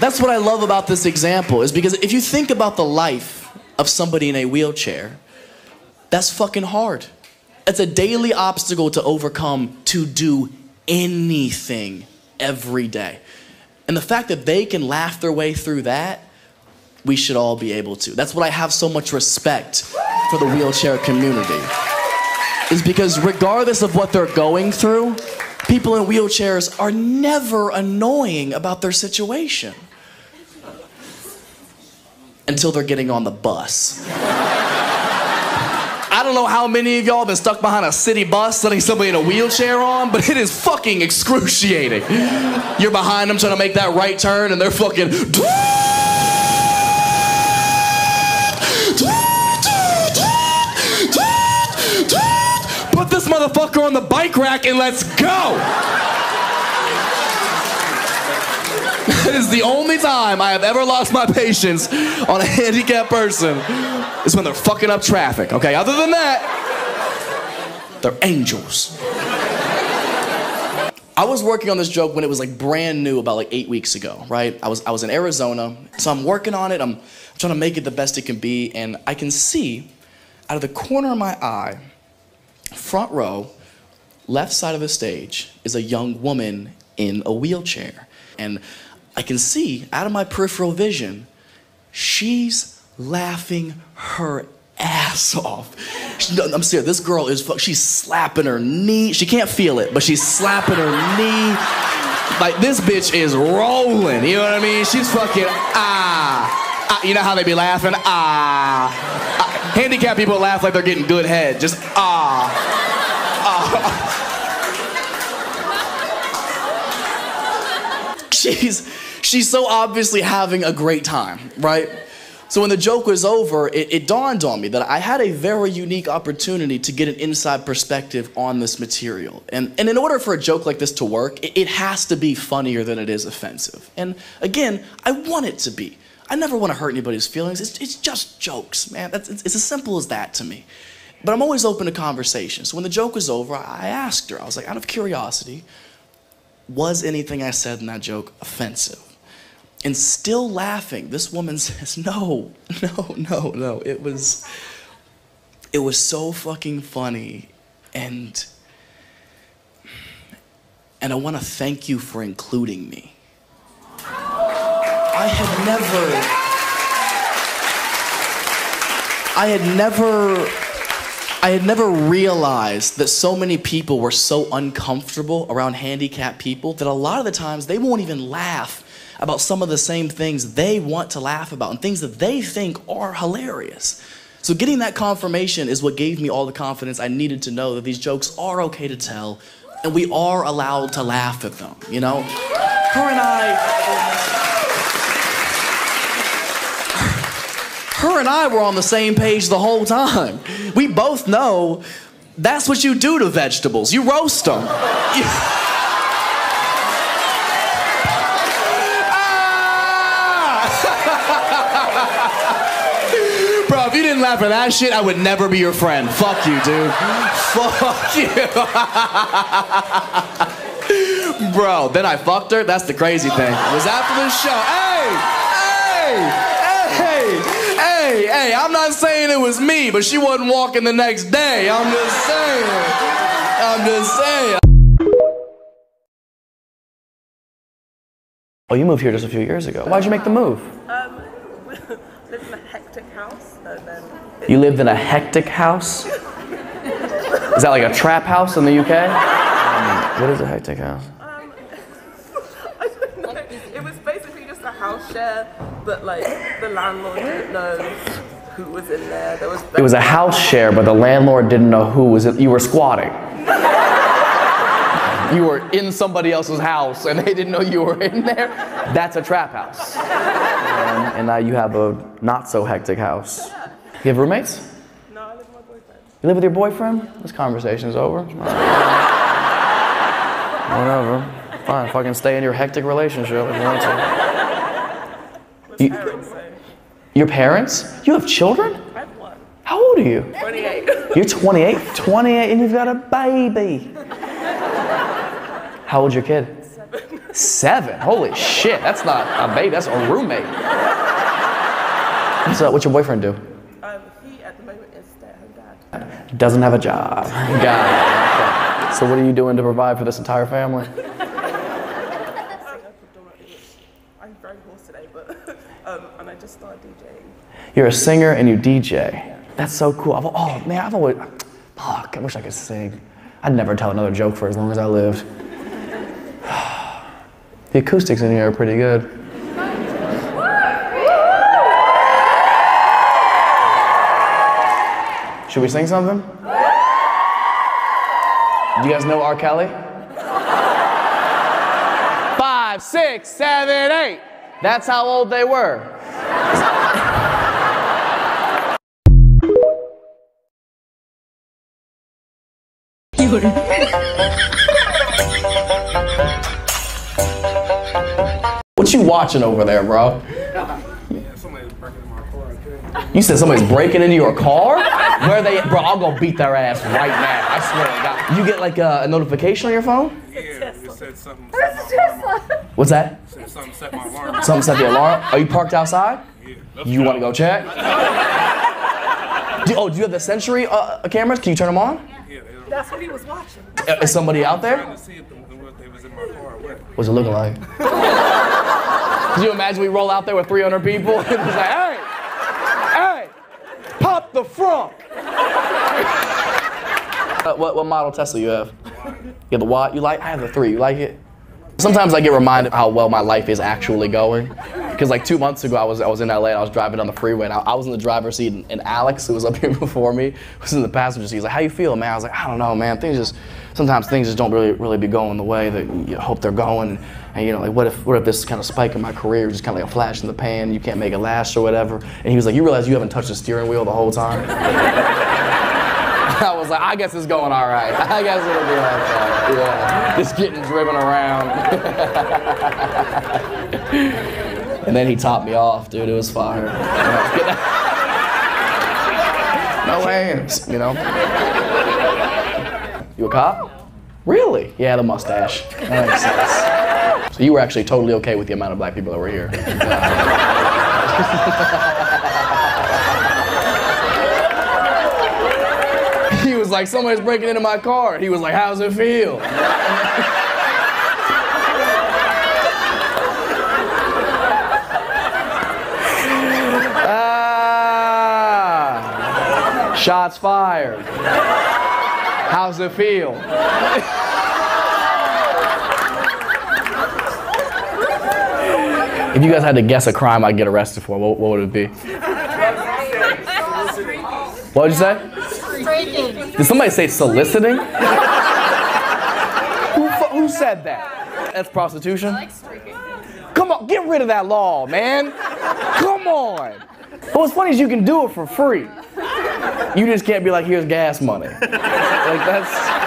That's what I love about this example is because if you think about the life of somebody in a wheelchair, that's fucking hard. It's a daily obstacle to overcome to do anything every day. And the fact that they can laugh their way through that, we should all be able to. That's what I have so much respect for the wheelchair community. Is because regardless of what they're going through, people in wheelchairs are never annoying about their situation. Until they're getting on the bus. I don't know how many of y'all have been stuck behind a city bus letting somebody in a wheelchair on, but it is fucking excruciating. You're behind them trying to make that right turn and they're fucking. Put this motherfucker on the bike rack and let's go! That is the only time I have ever lost my patience on a handicapped person is when they're fucking up traffic, okay? Other than that, they're angels. I was working on this joke when it was like brand new about like eight weeks ago, right? I was, I was in Arizona, so I'm working on it. I'm trying to make it the best it can be, and I can see out of the corner of my eye front row, left side of the stage, is a young woman in a wheelchair. And I can see out of my peripheral vision, she's laughing her ass off. She, I'm serious, this girl is, she's slapping her knee. She can't feel it, but she's slapping her knee. Like, this bitch is rolling, you know what I mean? She's fucking, ah. ah you know how they be laughing? Ah. ah. Handicapped people laugh like they're getting good head. Just, ah. ah. she's, she's so obviously having a great time, right? So when the joke was over, it, it, dawned on me that I had a very unique opportunity to get an inside perspective on this material. And, and in order for a joke like this to work, it, it has to be funnier than it is offensive. And again, I want it to be. I never want to hurt anybody's feelings. It's, it's just jokes, man. It's, it's as simple as that to me. But I'm always open to conversation. So when the joke was over, I asked her, I was like, out of curiosity, was anything I said in that joke offensive? And still laughing, this woman says, no, no, no, no. It was, it was so fucking funny. And, and I want to thank you for including me. I had never, I had never, I had never realized that so many people were so uncomfortable around handicapped people that a lot of the times they won't even laugh about some of the same things they want to laugh about and things that they think are hilarious. So getting that confirmation is what gave me all the confidence I needed to know that these jokes are okay to tell and we are allowed to laugh at them, you know? Her and I her and I were on the same page the whole time. We both know that's what you do to vegetables. You roast them. Didn't laugh at that shit, I would never be your friend. Fuck you, dude. Fuck you. Bro, then I fucked her. That's the crazy thing. It was after the show. Hey! Hey! Hey! Hey! Hey! I'm not saying it was me, but she wasn't walking the next day. I'm just saying. I'm just saying. Oh, you moved here just a few years ago. Why'd you make the move? Uh, Lived in a hectic house, and then. You lived in a hectic house? Is that like a trap house in the UK? Um, what is a hectic house? Um, I don't know. It was basically just a house share, but like the landlord didn't know who was in there. There was. It was a house share, but the landlord didn't know who was it. You were squatting. you were in somebody else's house and they didn't know you were in there. That's a trap house. And, and now you have a not so hectic house. You have roommates? No, I live with my boyfriend. You live with your boyfriend? This conversation's over. Whatever. Fine, fucking stay in your hectic relationship if you want to. You- parents, Your parents? You have children? I have one. How old are you? 28. You're 28? 28 and you've got a baby. How old's your kid? Seven. Holy shit, that's not a baby, that's a roommate. So, what's your boyfriend do? Um, he at the moment is stay-at-home dad. Doesn't have a job. Got it. So, what are you doing to provide for this entire family? I'm very hoarse today, but um, and I just started DJing. You're a singer and you DJ. That's so cool. I've, oh man, I've always. Fuck, I wish I could sing. I'd never tell another joke for as long as I lived. The acoustics in here are pretty good. Should we sing something? Do you guys know R. Kelly? Five, six, seven, eight. That's how old they were. What you watching over there, bro? Somebody's breaking in my car. okay? You said somebody's breaking into your car? Where they at? Bro, I'll go beat their ass right now. I swear to God. You get like a, a notification on your phone? Yeah, it said something. Set. What's that? Said something set my alarm. Something set the alarm? Are you parked outside? Yeah. You want to go check? Do, oh, do you have the Sentry uh, cameras? Can you turn them on? Yeah. That's what he was watching. Uh, Is somebody out there? to see if the, what they was in my car. What? What's it looking like? Can you imagine we roll out there with 300 people and it's like, hey, hey, pop the front. Uh, what, what model Tesla you have? You have the what? You like? I have the three. You like it? Sometimes I get reminded how well my life is actually going. Because like two months ago, I was I was in LA and I was driving on the freeway and I, I was in the driver's seat and, and Alex, who was up here before me, was in the passenger seat. He's like, "How you feel, man?" I was like, "I don't know, man. Things just sometimes things just don't really really be going the way that you hope they're going." And you know, like what if what if this kind of spike in my career just kind of like a flash in the pan? You can't make it last or whatever. And he was like, "You realize you haven't touched the steering wheel the whole time?" I was like, I guess it's going all right. I guess it'll be all right. Yeah, just getting driven around. and then he topped me off, dude. It was fire. no hands, you know. You a cop? Really? Yeah, the mustache. That makes sense. So you were actually totally okay with the amount of black people that were here. He was like, somebody's breaking into my car. He was like, how's it feel? Shots fired. How's it feel? if you guys had to guess a crime I'd get arrested for, what, what would it be? What would you say? Did somebody say soliciting? who, who said that? That's prostitution? Come on, get rid of that law, man. Come on. But what's funny is you can do it for free. You just can't be like, here's gas money. Like that's